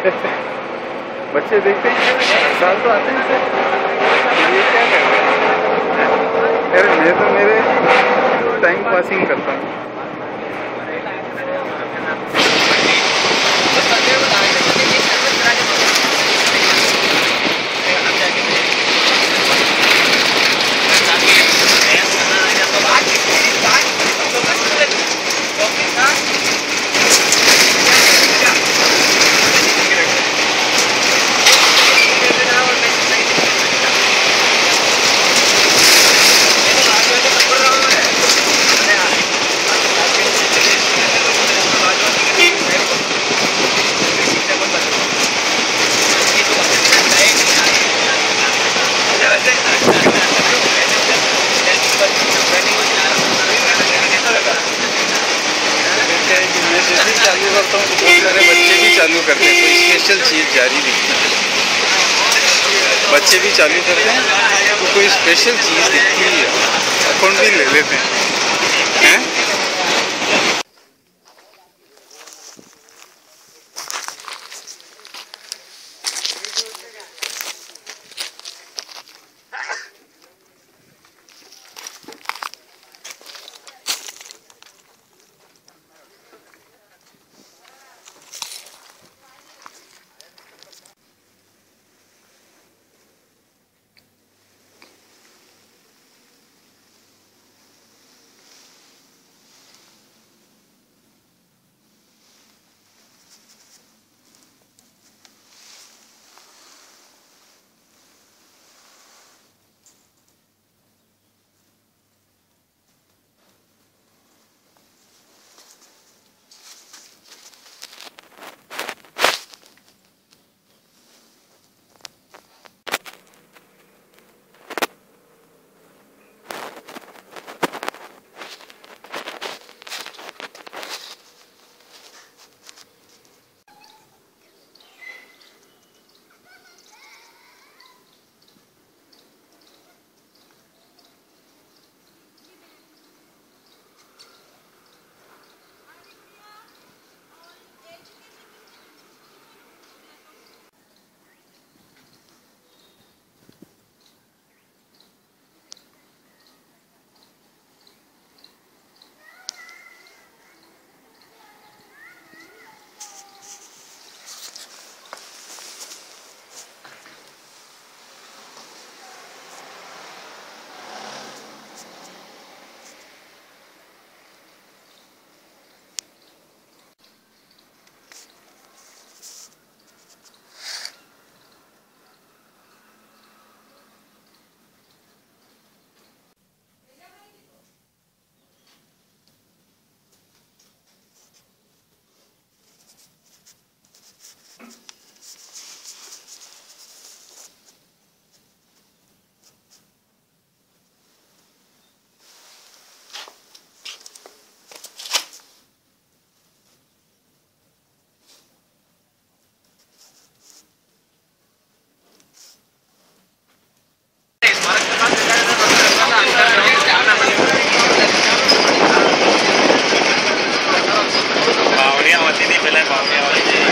बच्चे देखते ही साल तो आते ही ये क्या कर रहे हैं? अरे मैं तो मेरे टाइम पासिंग करता हूँ। सारे बच्चे भी चालू करते हैं, कोई स्पेशल चीज़ जारी दिखती है बच्चे भी चालू करते हैं तो कोई स्पेशल चीज़ दिखती है। अकाउंट भी ले लेते हैं। हैं?